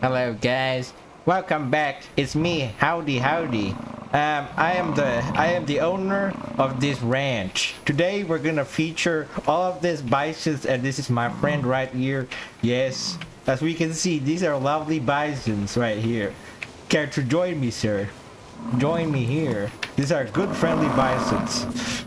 Hello guys, welcome back. It's me, Howdy Howdy. Um, I am the I am the owner of this ranch. Today we're gonna feature all of these bisons, and this is my friend right here. Yes, as we can see, these are lovely bisons right here. Care to join me, sir? Join me here. These are good friendly bisons.